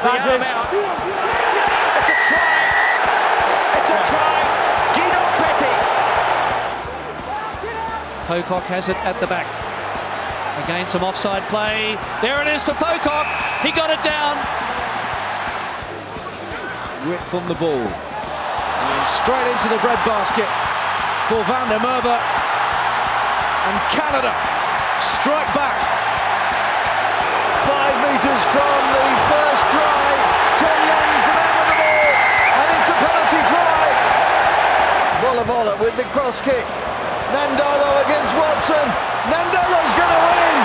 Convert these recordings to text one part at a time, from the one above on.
the arm out. It's a try. It's a try. Guido Petti. Pocock has it at the back. Again, some offside play. There it is for Pocock. He got it down. Whip from the ball. And straight into the bread basket for Van der Merwe. And Canada strike back. Five metres from the the cross kick. Nadolo against Watson. Nadolo's going to win.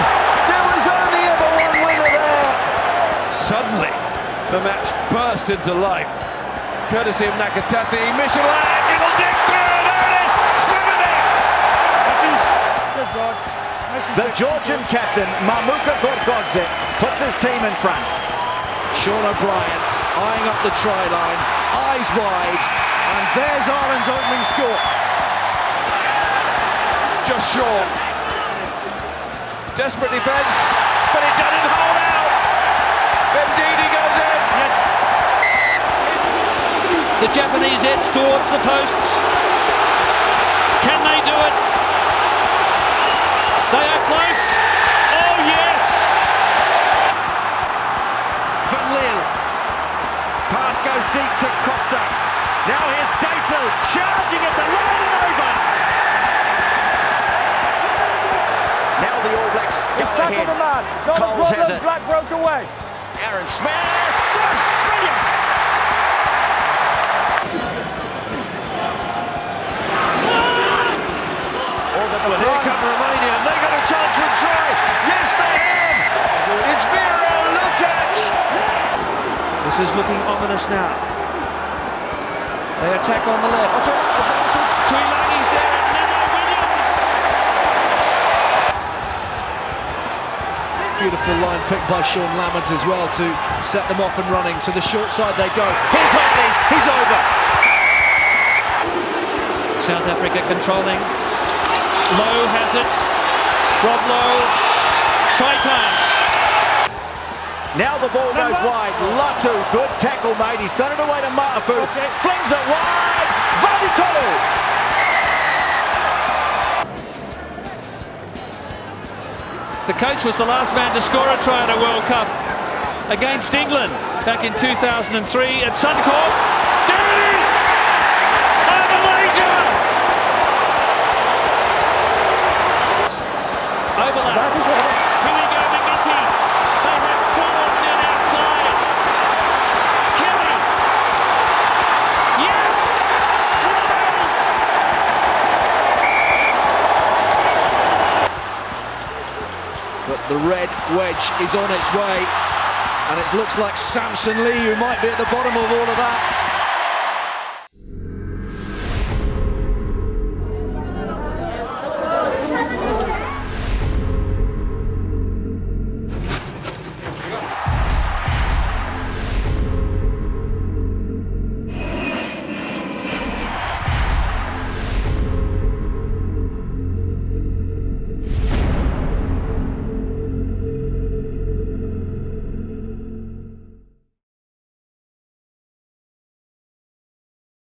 There was only ever one winner there. Suddenly, the match bursts into life. Courtesy of Nakatathi. Michelin, it'll dig through. There it is. Slimming it. The Georgian captain, Mamuka Gorgodze, puts his team in front. Sean O'Brien eyeing up the try line, eyes wide, and there's Ireland's opening score. Just short. Desperate defence, but it doesn't hold out. Bendini goes in. Yes. The Japanese edge towards the posts. Can they do it? They are close. Oh, yes. Van Lille. Pass goes deep to Kotza. Now here's ahead. Coles has it. Black broke away. Aaron Smith. Brilliant. Well, here come Romania. They got a chance with try. Yes, they have. It's Miro Lukac. This is looking ominous now. They attack on the left. Tuilagi's there Beautiful line picked by Sean Lamont as well to set them off and running. To the short side they go. Here's Hartley. He's over. South Africa controlling. Lowe has it. Rob Lowe. Try time. Now the ball goes wide. Latu, good tackle, mate. He's got it away to Matafu. Flings it wide. Vavitolu. The coach was the last man to score a try at a World Cup against England back in 2003 at Suncorp. The red wedge is on its way. And it looks like Samson Lee who might be at the bottom of all of that.